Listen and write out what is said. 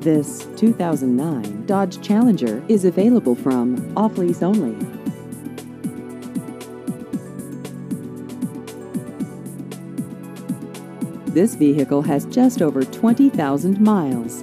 This 2009 Dodge Challenger is available from off lease only. This vehicle has just over 20,000 miles.